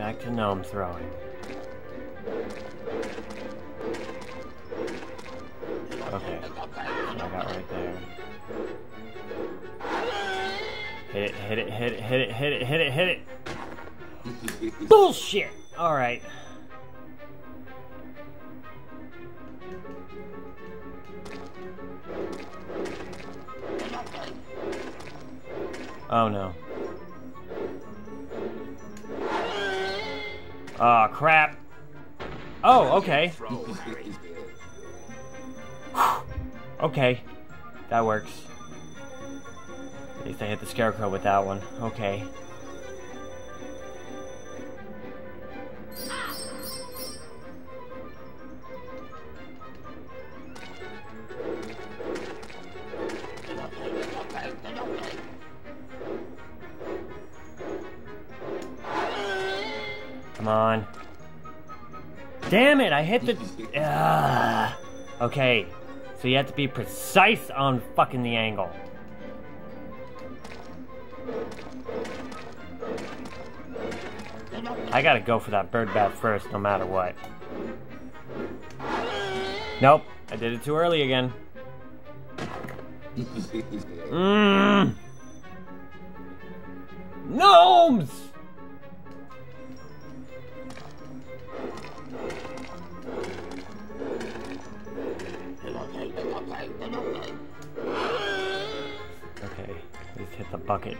Back to gnome throwing. Okay. So I got right there. Hit it, hit it, hit it, hit it, hit it, hit it, hit it. Bullshit! Alright. Oh no. Oh crap. Oh, okay. Okay. That works. At least I hit the scarecrow with that one. Okay. Come on. Damn it, I hit the... Ugh. Okay, so you have to be precise on fucking the angle. I gotta go for that bird bath first, no matter what. Nope, I did it too early again. Mmm. Gnomes! Okay, let's hit the bucket.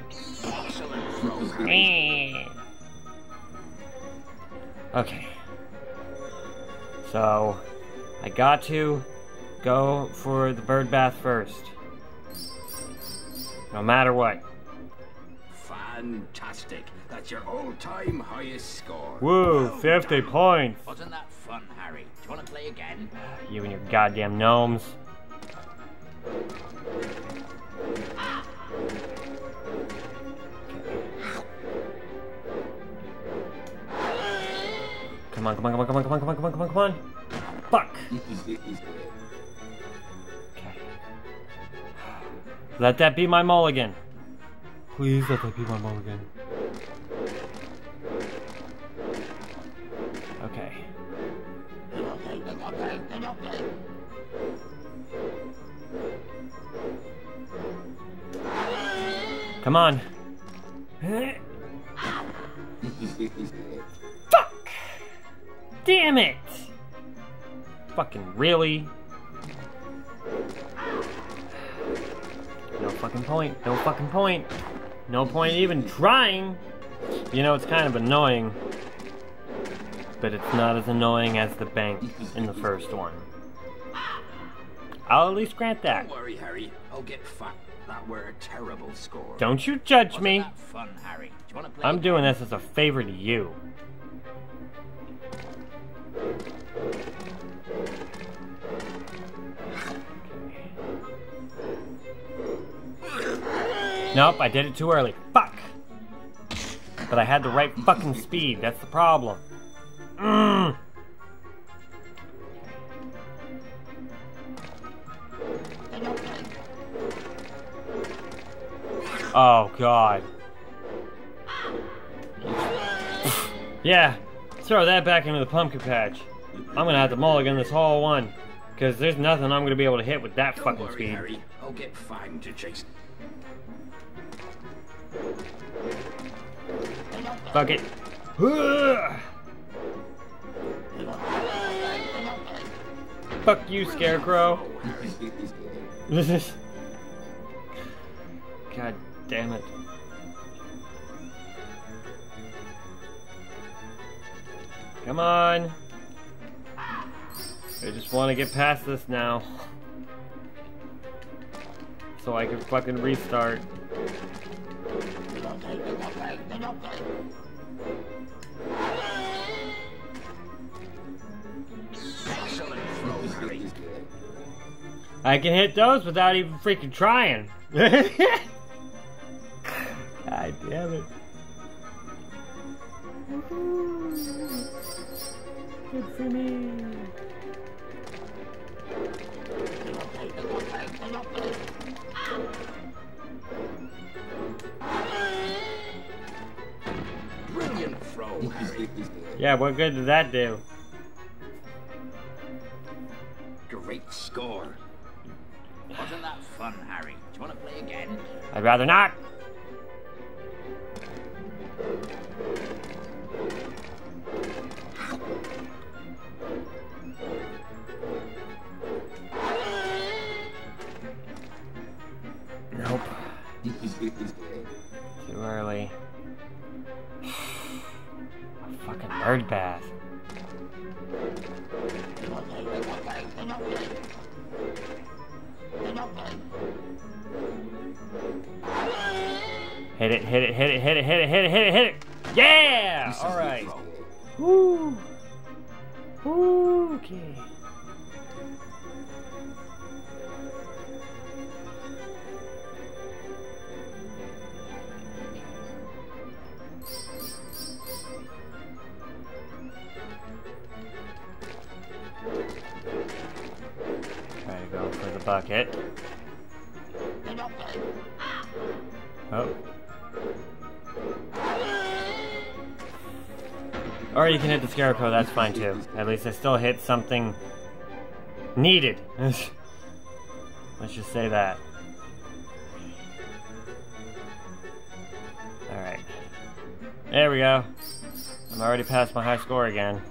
Okay. So, I got to go for the bird bath first. No matter what. Fantastic. That's your all-time highest score. Woo, Well 50 done. points. Wasn't that fun, Harry? Do you want to play again? You and your goddamn gnomes. On, come on, come on, come on, come on, come on, come on, come on, come on. Fuck. Let that be my mulligan. Please let that be my mulligan. Okay. Come on. Damn it! Fucking really? No fucking point. No fucking point. No point even trying. You know, it's kind of annoying. But it's not as annoying as the bank in the first one. I'll at least grant that. Don't worry, Harry. I'll get fat. That were a terrible score. Don't you judge Wasn't me. fun, Harry? Do you play I'm doing this as a favor to you. Nope, I did it too early. Fuck! But I had the right fucking speed, that's the problem. Mm. Oh god. Yeah, throw that back into the pumpkin patch. I'm gonna have to mulligan this whole one. Cause there's nothing I'm gonna be able to hit with that Don't fucking worry, speed. Harry. I'll get Fang to chase. Fuck it. Fuck you, Scarecrow. God damn it. Come on. I just want to get past this now. So I can fucking restart. I can hit those without even freaking trying. God damn it. Good for me. Brilliant Fucking throw, Harry. Yeah, what good did that do? Great score. Wasn't that fun, Harry? Do you want to play again? I'd rather not. Nope. Too early. A fucking bird bath. Hit it, hit it, hit it, hit it, hit it, hit it, hit it, hit it! Yeah! Alright. Woo! Okay. Try to go for the bucket. You can hit the scarecrow, that's fine too. At least I still hit something needed. Let's just say that. Alright. There we go. I'm already past my high score again.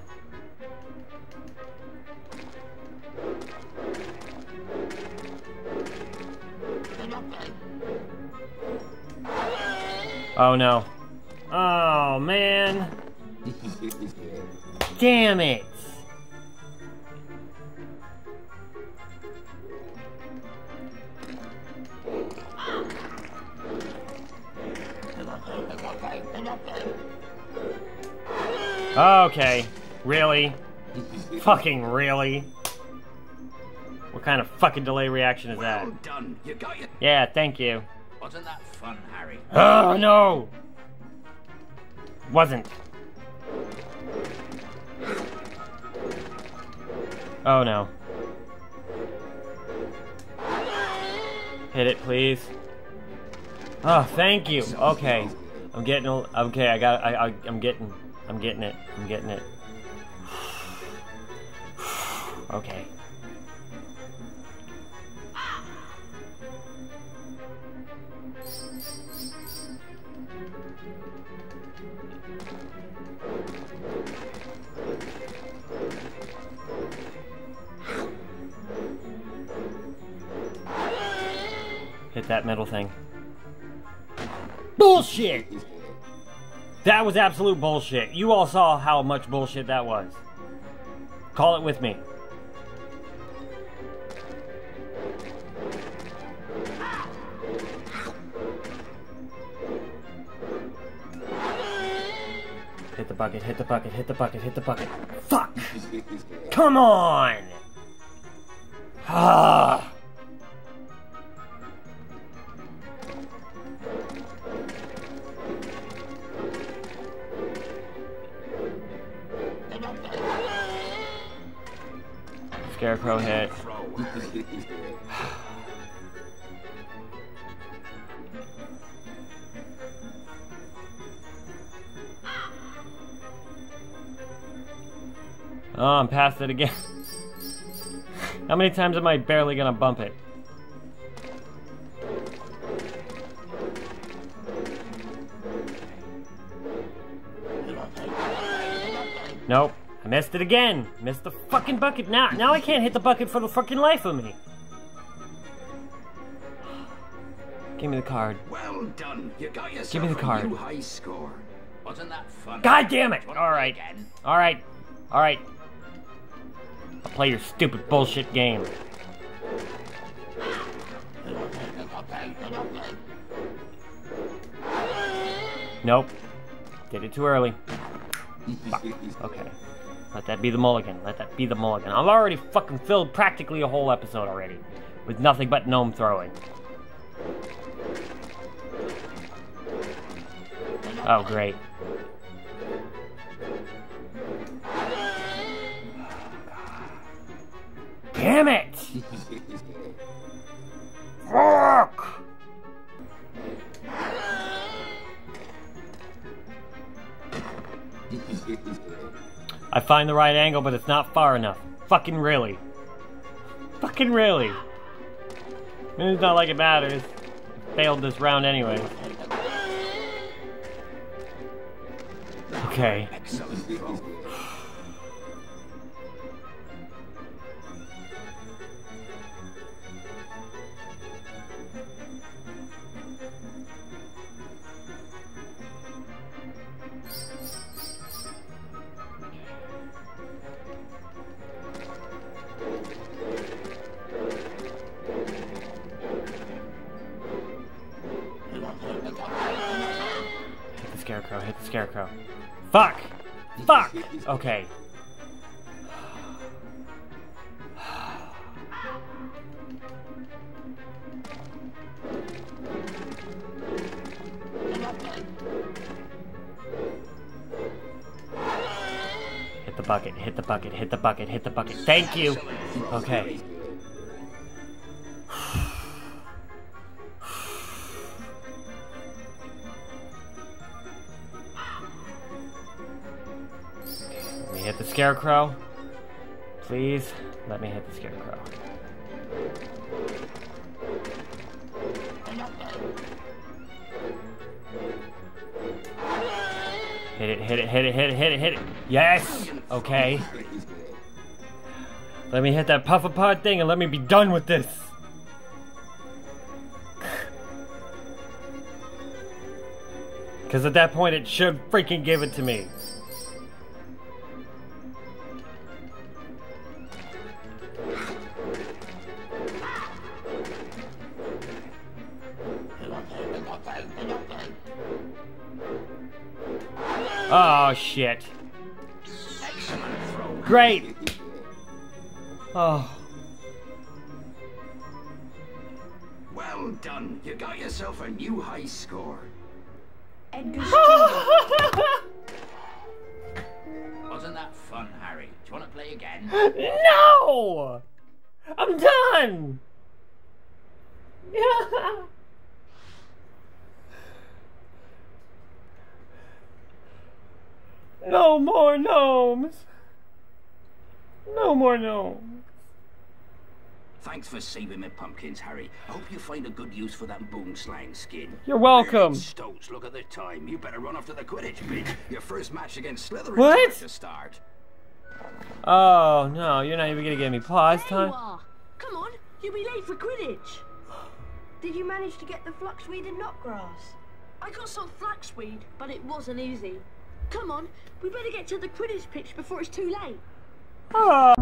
Oh no. Oh man. Damn it. Okay. Really? fucking really? What kind of fucking delay reaction is that? Done. You got it. Yeah, thank you. Wasn't that fun, Harry? Oh no! Wasn't. Oh no. Hit it, please. Oh, thank you. Okay, I'm getting. Okay, I got. I, I. I'm getting. I'm getting it. I'm getting it. Okay. Middle thing. Bullshit! That was absolute bullshit. You all saw how much bullshit that was. Call it with me. Hit the bucket, hit the bucket, hit the bucket, hit the bucket. Fuck! Come on! Ah! Scarecrow hit. Oh, I'm past it again. How many times am I barely gonna bump it? Nope. Missed it again. Missed the fucking bucket. Now, now I can't hit the bucket for the fucking life of me. Give me the card. Well done. You got yourself Give me the a card. new high score. Wasn't that fun? God damn it! Do you wanna All right. All right. All right. I'll play your stupid bullshit game. Nope. Did it too early. Okay. Let that be the mulligan. Let that be the mulligan. I've already fucking filled practically a whole episode already. With nothing but gnome throwing. Oh, great. Damn it! I find the right angle, but it's not far enough. Fucking really. Fucking really. It's not like it matters. Failed this round anyway. Okay. Excellent scarecrow. Fuck! Fuck! Okay. Hit the bucket, hit the bucket, hit the bucket, hit the bucket. Thank you! Okay. Scarecrow. Please, let me hit the scarecrow. Hit it, hit it, hit it, hit it, hit it, hit it. Yes! Okay. Let me hit that puffapod thing and let me be done with this. Because at that point it should freaking give it to me. Oh shit. Great. Oh. Well done. You got yourself a new high score. Wasn't that fun, Harry? Do you want to play again? No! I'm done! No more gnomes! No more gnomes. Thanks for saving me pumpkins, Harry. I hope you find a good use for that boomslang skin. You're welcome. Stokes, look at the time. You better run off to the Quidditch pitch. Your first match against Slytherin What? to start. Oh no, you're not even gonna give me pause There you time. are. Come on, you'll be late for Quidditch. Did you manage to get the fluxweed and knotgrass? I got some flaxweed, but it wasn't easy. Come on, we better get to the Quidditch pitch before it's too late. Oh.